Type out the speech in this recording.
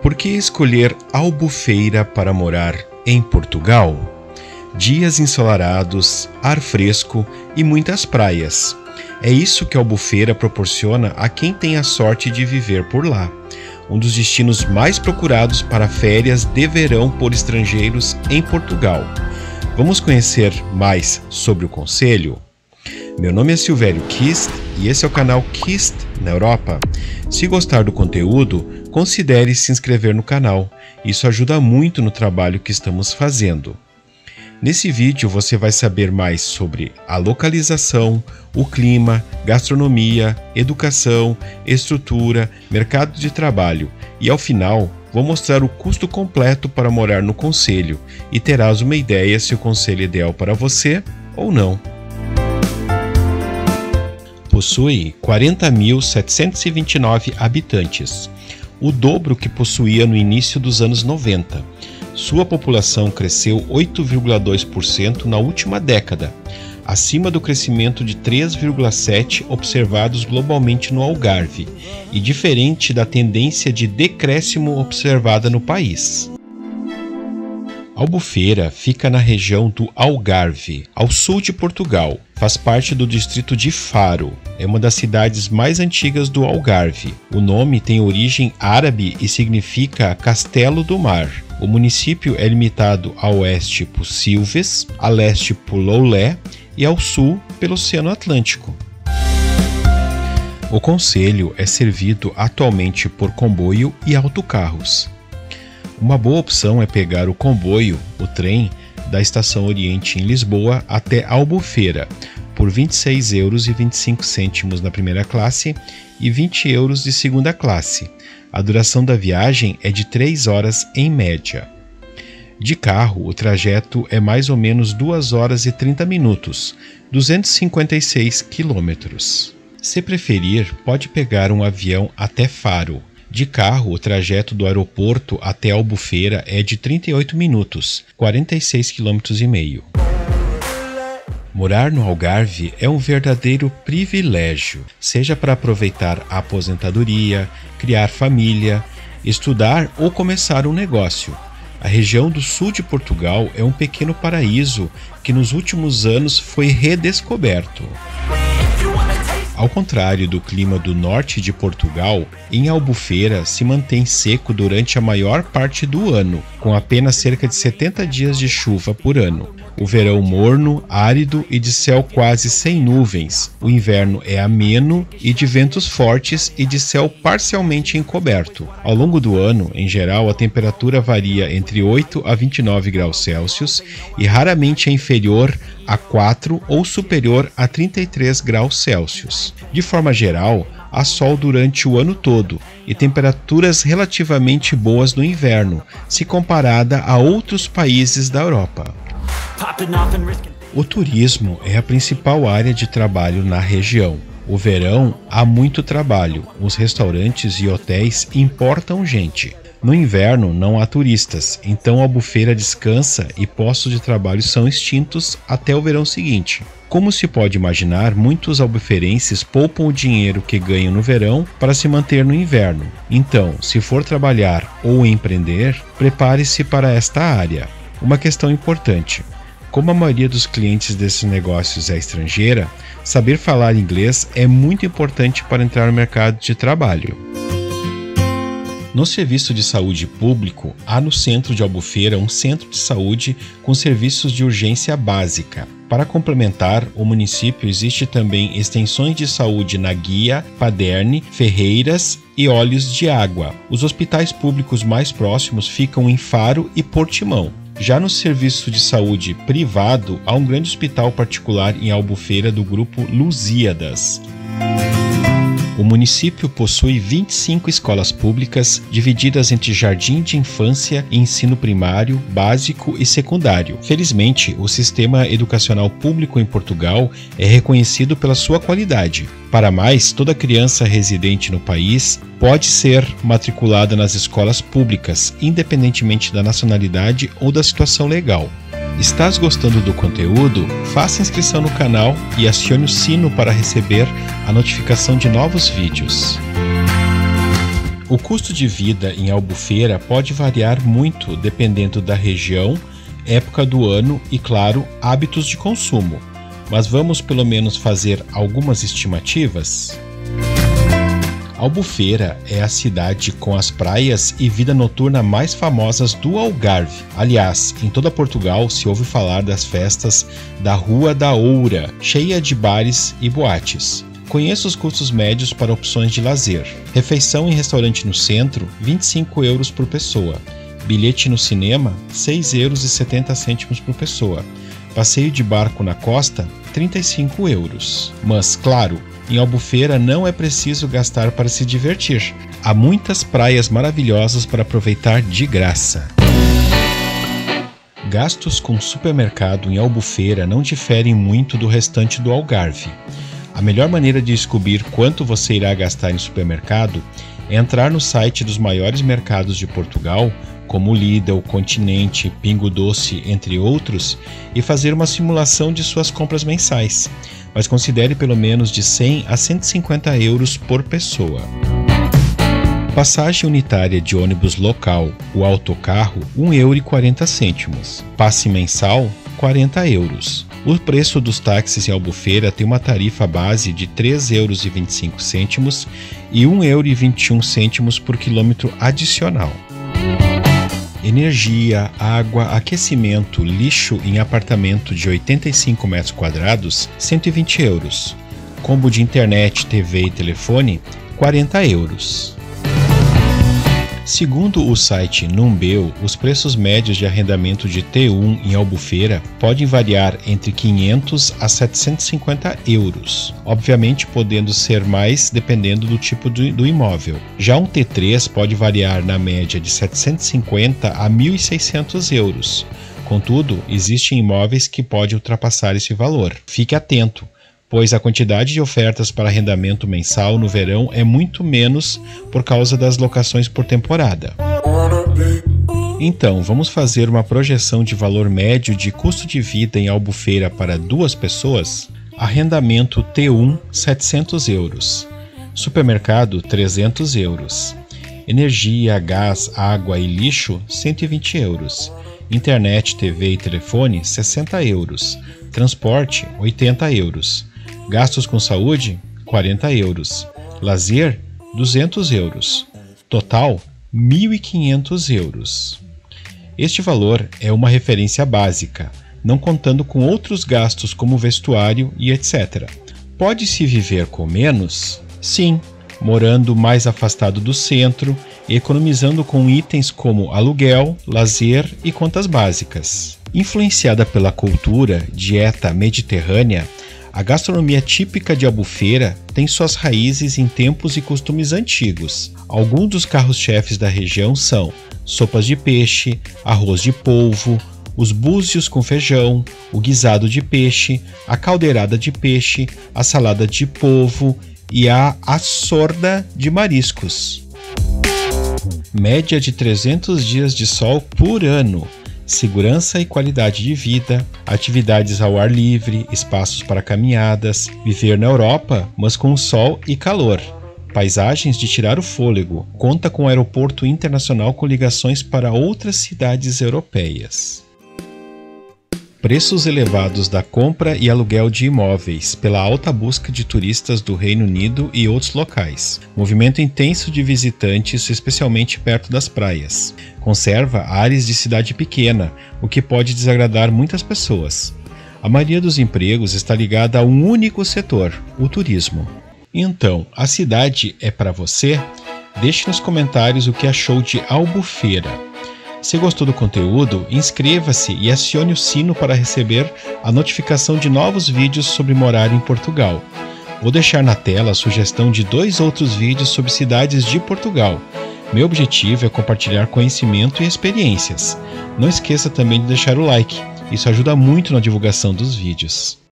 Por que escolher Albufeira para morar em Portugal? Dias ensolarados, ar fresco e muitas praias. É isso que Albufeira proporciona a quem tem a sorte de viver por lá. Um dos destinos mais procurados para férias de verão por estrangeiros em Portugal. Vamos conhecer mais sobre o conselho? Meu nome é Silvério Kist e esse é o canal Kist na Europa. Se gostar do conteúdo, considere se inscrever no canal. Isso ajuda muito no trabalho que estamos fazendo. Nesse vídeo você vai saber mais sobre a localização, o clima, gastronomia, educação, estrutura, mercado de trabalho e ao final vou mostrar o custo completo para morar no conselho e terás uma ideia se o conselho é ideal para você ou não. Possui 40.729 habitantes, o dobro que possuía no início dos anos 90 sua população cresceu 8,2% na última década, acima do crescimento de 3,7% observados globalmente no Algarve e diferente da tendência de decréscimo observada no país. Albufeira fica na região do Algarve, ao sul de Portugal. Faz parte do distrito de Faro. É uma das cidades mais antigas do Algarve. O nome tem origem árabe e significa Castelo do Mar. O município é limitado a oeste por Silves, a leste por Loulé e ao sul pelo Oceano Atlântico. O conselho é servido atualmente por comboio e autocarros. Uma boa opção é pegar o comboio, o trem, da Estação Oriente em Lisboa até Albufeira, por R$ 26,25 euros na primeira classe e 20 euros de segunda classe. A duração da viagem é de 3 horas em média. De carro, o trajeto é mais ou menos 2 horas e 30 minutos, 256 quilômetros. Se preferir, pode pegar um avião até Faro, de carro, o trajeto do aeroporto até Albufeira é de 38 minutos, 46 km e meio. Morar no Algarve é um verdadeiro privilégio, seja para aproveitar a aposentadoria, criar família, estudar ou começar um negócio. A região do sul de Portugal é um pequeno paraíso que nos últimos anos foi redescoberto. Ao contrário do clima do norte de Portugal, em Albufeira se mantém seco durante a maior parte do ano, com apenas cerca de 70 dias de chuva por ano. O verão morno, árido e de céu quase sem nuvens. O inverno é ameno e de ventos fortes e de céu parcialmente encoberto. Ao longo do ano, em geral, a temperatura varia entre 8 a 29 graus Celsius e raramente é inferior a 4 ou superior a 33 graus Celsius. De forma geral, há sol durante o ano todo e temperaturas relativamente boas no inverno, se comparada a outros países da Europa. O turismo é a principal área de trabalho na região. O verão há muito trabalho, os restaurantes e hotéis importam gente. No inverno não há turistas, então a Albufeira descansa e postos de trabalho são extintos até o verão seguinte. Como se pode imaginar, muitos albuferenses poupam o dinheiro que ganham no verão para se manter no inverno. Então, se for trabalhar ou empreender, prepare-se para esta área. Uma questão importante: como a maioria dos clientes desses negócios é estrangeira, saber falar inglês é muito importante para entrar no mercado de trabalho. No serviço de saúde público, há no centro de Albufeira um centro de saúde com serviços de urgência básica. Para complementar, o município existe também extensões de saúde na Guia, Paderne, Ferreiras e Olhos de Água. Os hospitais públicos mais próximos ficam em Faro e Portimão. Já no serviço de saúde privado, há um grande hospital particular em Albufeira do grupo Lusíadas. O município possui 25 escolas públicas, divididas entre jardim de infância e ensino primário, básico e secundário. Felizmente, o sistema educacional público em Portugal é reconhecido pela sua qualidade. Para mais, toda criança residente no país pode ser matriculada nas escolas públicas, independentemente da nacionalidade ou da situação legal. Estás gostando do conteúdo? Faça inscrição no canal e acione o sino para receber a notificação de novos vídeos. O custo de vida em Albufeira pode variar muito dependendo da região, época do ano e, claro, hábitos de consumo. Mas vamos pelo menos fazer algumas estimativas? Albufeira é a cidade com as praias e vida noturna mais famosas do Algarve. Aliás, em toda Portugal se ouve falar das festas da Rua da Oura, cheia de bares e boates. Conheça os custos médios para opções de lazer. Refeição em restaurante no centro, 25 euros por pessoa. Bilhete no cinema, 6,70 euros por pessoa. Passeio de barco na costa, 35 euros. Mas, claro, em Albufeira não é preciso gastar para se divertir. Há muitas praias maravilhosas para aproveitar de graça. Gastos com supermercado em Albufeira não diferem muito do restante do Algarve. A melhor maneira de descobrir quanto você irá gastar em supermercado entrar no site dos maiores mercados de Portugal, como Lidl, Continente, Pingo Doce, entre outros, e fazer uma simulação de suas compras mensais, mas considere pelo menos de 100 a 150 euros por pessoa. Passagem unitária de ônibus local, o autocarro, 1,40 euro. Passe mensal, 40 euros. O preço dos táxis em Albufeira tem uma tarifa base de R$ 3,25 euros e R$ 1,21 euros por quilômetro adicional. Energia, água, aquecimento, lixo em apartamento de 85 metros quadrados, 120 euros. Combo de internet, TV e telefone, 40 euros. Segundo o site Numbeu, os preços médios de arrendamento de T1 em Albufeira podem variar entre 500 a 750 euros, obviamente podendo ser mais dependendo do tipo do, do imóvel. Já um T3 pode variar na média de 750 a 1.600 euros. Contudo, existem imóveis que podem ultrapassar esse valor. Fique atento pois a quantidade de ofertas para arrendamento mensal no verão é muito menos por causa das locações por temporada. Então, vamos fazer uma projeção de valor médio de custo de vida em Albufeira para duas pessoas? Arrendamento T1, 700 euros. Supermercado, 300 euros. Energia, gás, água e lixo, 120 euros. Internet, TV e telefone, 60 euros. Transporte, 80 euros. Gastos com saúde, 40 euros. Lazer, 200 euros. Total, 1.500 euros. Este valor é uma referência básica, não contando com outros gastos como vestuário e etc. Pode-se viver com menos? Sim, morando mais afastado do centro, economizando com itens como aluguel, lazer e contas básicas. Influenciada pela cultura, dieta mediterrânea, a gastronomia típica de Albufeira tem suas raízes em tempos e costumes antigos. Alguns dos carros-chefes da região são sopas de peixe, arroz de polvo, os búzios com feijão, o guisado de peixe, a caldeirada de peixe, a salada de polvo e a assorda de mariscos. Média de 300 dias de sol por ano segurança e qualidade de vida, atividades ao ar livre, espaços para caminhadas, viver na Europa, mas com sol e calor. Paisagens de tirar o fôlego. Conta com um aeroporto internacional com ligações para outras cidades europeias preços elevados da compra e aluguel de imóveis pela alta busca de turistas do Reino Unido e outros locais, movimento intenso de visitantes, especialmente perto das praias. Conserva áreas de cidade pequena, o que pode desagradar muitas pessoas. A maioria dos empregos está ligada a um único setor, o turismo. Então, a cidade é para você? Deixe nos comentários o que achou de Albufeira. Se gostou do conteúdo, inscreva-se e acione o sino para receber a notificação de novos vídeos sobre morar em Portugal. Vou deixar na tela a sugestão de dois outros vídeos sobre cidades de Portugal. Meu objetivo é compartilhar conhecimento e experiências. Não esqueça também de deixar o like, isso ajuda muito na divulgação dos vídeos.